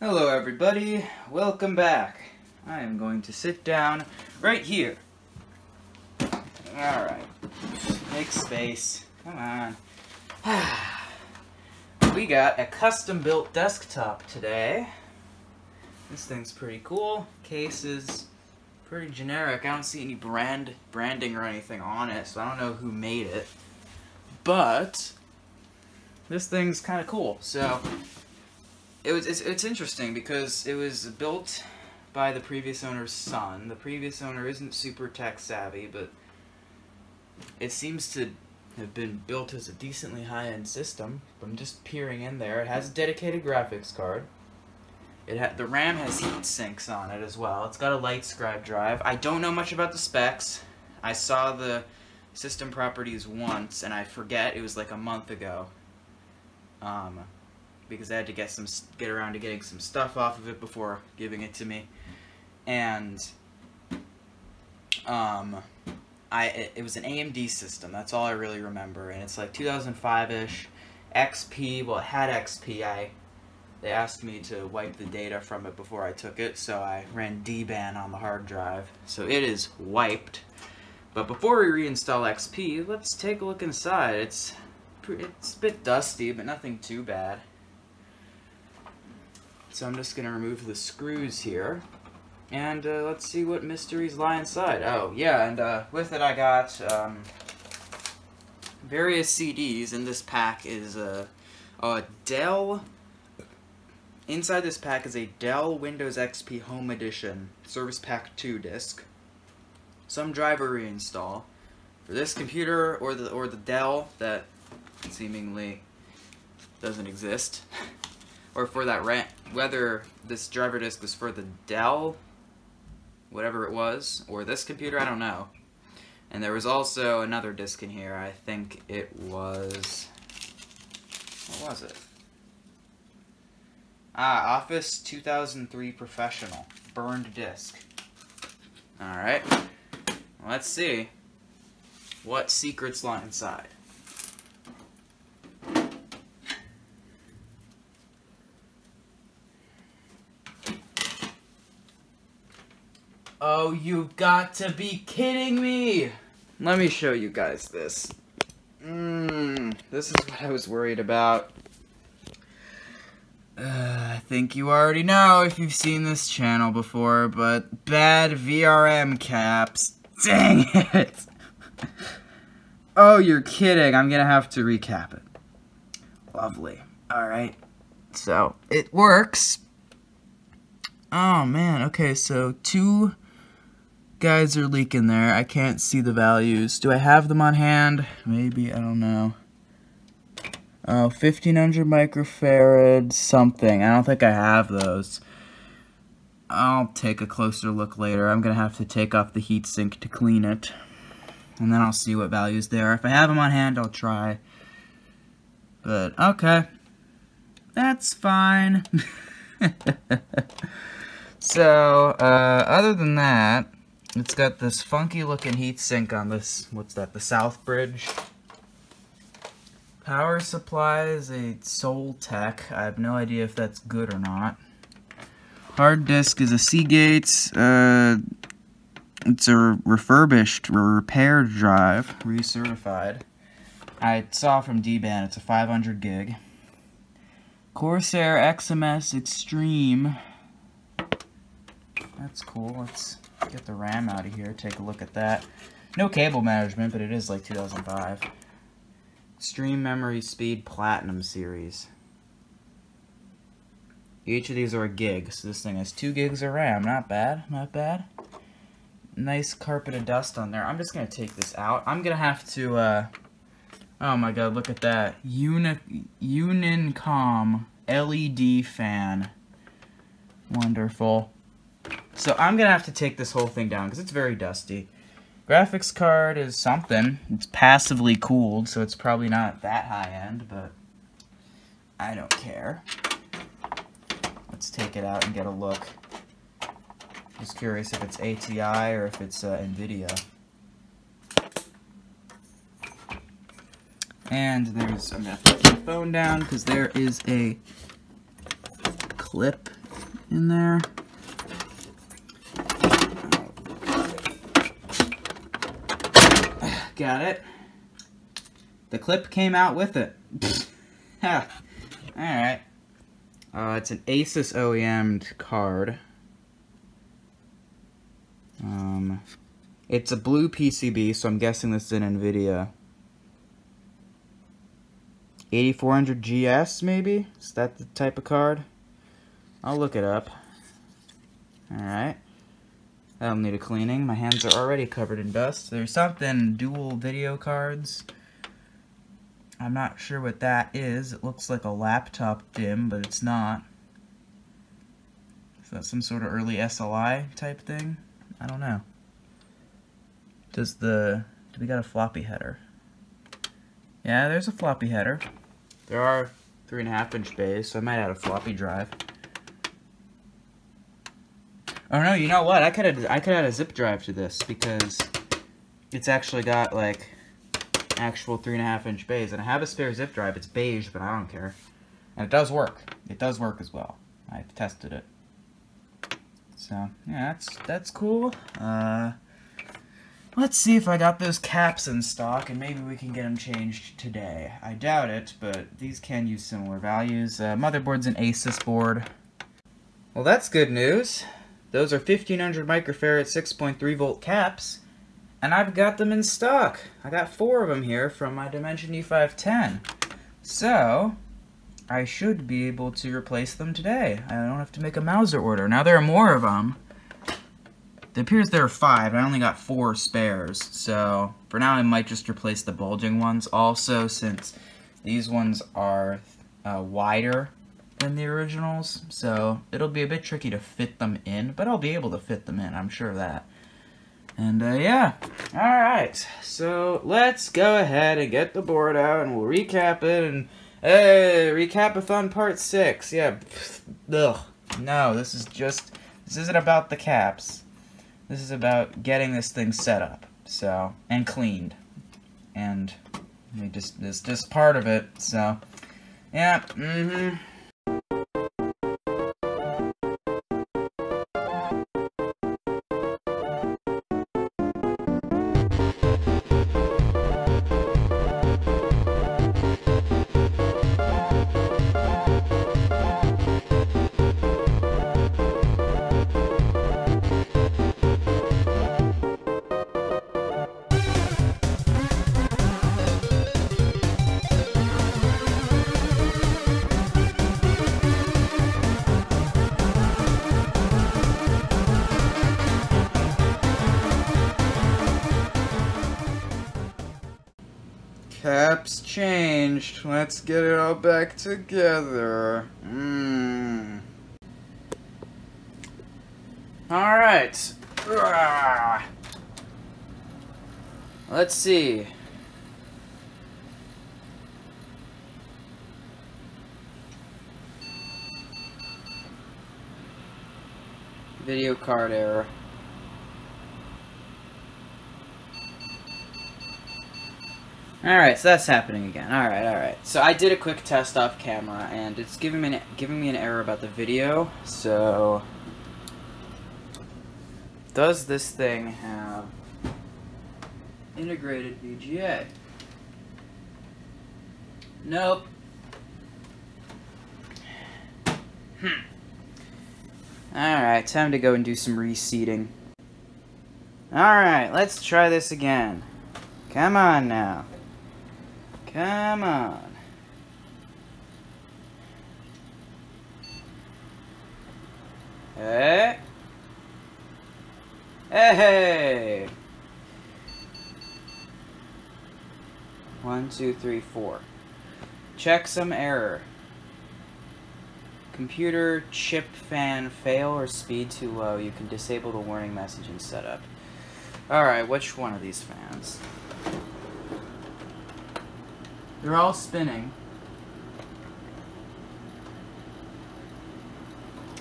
Hello everybody, welcome back. I am going to sit down right here. Alright, make space, come on. we got a custom built desktop today. This thing's pretty cool. Case is pretty generic. I don't see any brand branding or anything on it, so I don't know who made it. But this thing's kind of cool. So it was it's, it's interesting because it was built by the previous owner's son. The previous owner isn't super tech savvy, but it seems to have been built as a decently high-end system. I'm just peering in there. It has a dedicated graphics card. It ha the RAM has heat sinks on it as well. It's got a LightScribe drive. I don't know much about the specs. I saw the system properties once, and I forget it was like a month ago. Um, because I had to get some get around to getting some stuff off of it before giving it to me, and um, I it, it was an AMD system. That's all I really remember, and it's like 2005ish. XP, well, it had XP. I they asked me to wipe the data from it before I took it, so I ran dban on the hard drive. So it is wiped. But before we reinstall XP, let's take a look inside. It's it's a bit dusty, but nothing too bad. So I'm just going to remove the screws here. And uh, let's see what mysteries lie inside. Oh, yeah, and uh, with it I got um, various CDs. In this pack is a, a Dell Inside this pack is a Dell Windows XP Home Edition Service Pack 2 disc, some driver reinstall for this computer or the or the Dell that seemingly doesn't exist, or for that rent whether this driver disc was for the Dell, whatever it was, or this computer, I don't know. And there was also another disc in here. I think it was what was it? Ah, Office 2003 Professional. Burned disk. Alright. Let's see what secrets lie inside. Oh, you've got to be kidding me! Let me show you guys this. Mmm, this is what I was worried about. Uh, I think you already know if you've seen this channel before, but bad VRM caps. Dang it! oh, you're kidding. I'm gonna have to recap it. Lovely. Alright. So, it works. Oh, man. Okay, so two guys are leaking there. I can't see the values. Do I have them on hand? Maybe. I don't know. Oh, 1500 microfarad something. I don't think I have those. I'll take a closer look later. I'm going to have to take off the heatsink to clean it. And then I'll see what values there. If I have them on hand, I'll try. But, okay. That's fine. so, uh, other than that, it's got this funky looking heatsink on this, what's that, the South Bridge Power supply is a Tech. I have no idea if that's good or not. Hard disk is a Seagate. Uh, it's a refurbished, repaired drive, recertified. I saw from DBAN it's a 500 gig. Corsair XMS Extreme. That's cool. Get the RAM out of here, take a look at that. No cable management, but it is like 2005. Stream Memory Speed Platinum Series. Each of these are a gig, so this thing has 2 gigs of RAM. Not bad, not bad. Nice carpet of dust on there. I'm just going to take this out. I'm going to have to, uh, oh my god, look at that. Uni Unincom LED fan. Wonderful. So I'm going to have to take this whole thing down because it's very dusty. Graphics card is something. It's passively cooled, so it's probably not that high-end, but I don't care. Let's take it out and get a look. Just curious if it's ATI or if it's uh, NVIDIA. And there's, I'm to put my phone down because there is a clip in there. Got it. The clip came out with it. Alright. Uh, it's an Asus OEM card. Um, it's a blue PCB, so I'm guessing this is an NVIDIA. 8400 GS, maybe? Is that the type of card? I'll look it up. Alright. That'll need a cleaning. My hands are already covered in dust. There's something, dual video cards. I'm not sure what that is. It looks like a laptop DIMM, but it's not. Is that some sort of early SLI type thing? I don't know. Does the... Do we got a floppy header? Yeah, there's a floppy header. There are 3.5 inch bays, so I might add a floppy drive. Oh no, you know what? I could add, I could add a zip drive to this because it's actually got like actual three and a half inch bays, and I have a spare zip drive. It's beige, but I don't care, and it does work. It does work as well. I've tested it. So yeah, that's that's cool. Uh, let's see if I got those caps in stock, and maybe we can get them changed today. I doubt it, but these can use similar values. Uh, motherboard's an Asus board. Well, that's good news. Those are 1500 microfarad 6.3 volt caps, and I've got them in stock. I got four of them here from my Dimension E510. So, I should be able to replace them today. I don't have to make a Mouser order. Now there are more of them. It appears there are five. I only got four spares. So, for now I might just replace the bulging ones. Also, since these ones are uh, wider than the originals, so it'll be a bit tricky to fit them in, but I'll be able to fit them in, I'm sure of that. And uh, yeah, alright, so let's go ahead and get the board out and we'll recap it and hey, recapathon part 6, yeah, ugh, no, this is just, this isn't about the caps, this is about getting this thing set up, so, and cleaned, and we just, this just part of it, so, yeah, mm-hmm. Let's get it all back together. Mmm. Alright. Let's see. Video card error. Alright, so that's happening again. Alright, alright. So I did a quick test off camera, and it's giving me, an, giving me an error about the video, so... Does this thing have integrated VGA? Nope. Hmm. Alright, time to go and do some reseating. Alright, let's try this again. Come on now. Come on. Hey. Hey. One, two, three, four. Checksum error. Computer chip fan fail or speed too low. You can disable the warning message in setup. Alright, which one of these fans? They're all spinning.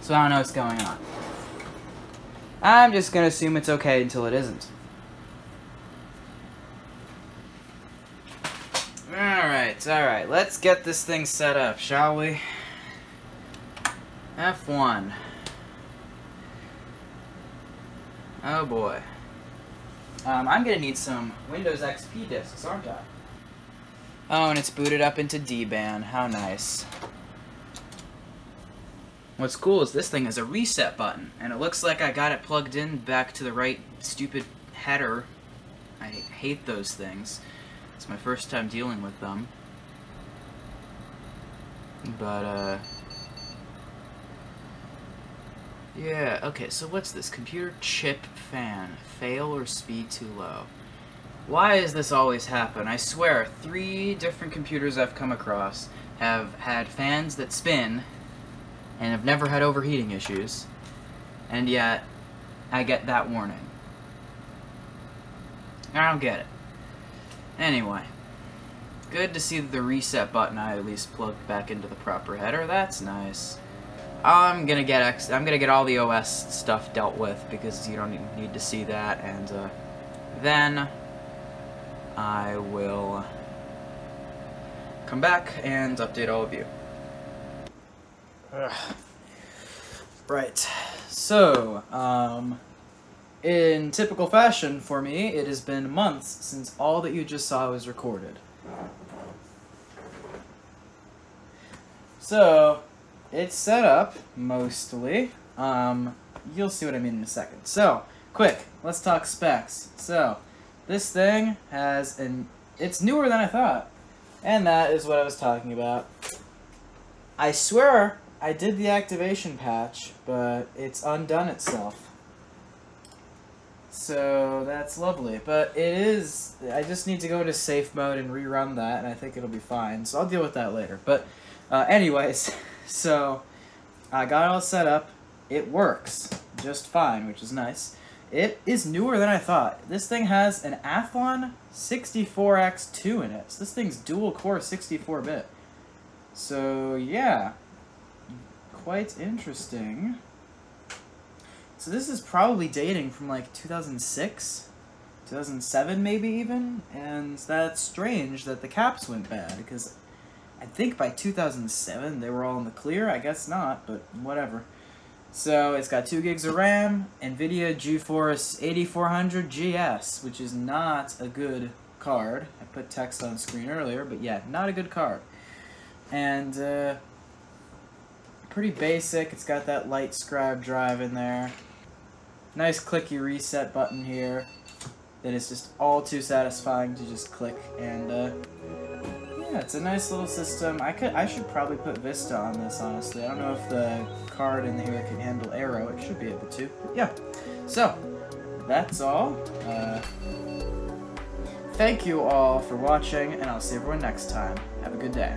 So I don't know what's going on. I'm just gonna assume it's okay until it isn't. Alright, alright. Let's get this thing set up, shall we? F1. Oh boy. Um, I'm gonna need some Windows XP disks, aren't I? Oh, and it's booted up into DBAN. How nice. What's cool is this thing has a reset button, and it looks like I got it plugged in back to the right stupid header. I hate those things. It's my first time dealing with them. But, uh... Yeah, okay, so what's this? Computer chip fan. Fail or speed too low. Why does this always happen? I swear, three different computers I've come across have had fans that spin and have never had overheating issues, and yet I get that warning. I don't get it. Anyway, good to see the reset button I at least plugged back into the proper header. That's nice. I'm gonna get X I'm gonna get all the OS stuff dealt with because you don't need to see that, and uh, then I will come back and update all of you. Ugh. Right. So, um, in typical fashion for me, it has been months since all that you just saw was recorded. So, it's set up, mostly. Um, you'll see what I mean in a second. So, quick, let's talk specs. So, this thing has an... It's newer than I thought. And that is what I was talking about. I swear I did the activation patch, but it's undone itself. So that's lovely. But it is, I just need to go into safe mode and rerun that, and I think it'll be fine. So I'll deal with that later. But uh, anyways, so I got it all set up. It works just fine, which is nice. It is newer than I thought. This thing has an Athlon 64X2 in it. So this thing's dual core 64-bit. So yeah, quite interesting. So this is probably dating from like 2006, 2007 maybe even, and that's strange that the caps went bad, because I think by 2007 they were all in the clear, I guess not, but whatever. So it's got 2 gigs of RAM, NVIDIA GeForce 8400 GS, which is not a good card. I put text on screen earlier, but yeah, not a good card. And, uh, pretty basic. It's got that LightScribe drive in there. Nice clicky reset button here that is just all too satisfying to just click and uh, yeah, it's a nice little system. I could I should probably put Vista on this honestly. I don't know if the card in here can handle Aero. It should be able to. Yeah. So that's all. Uh, thank you all for watching, and I'll see everyone next time. Have a good day.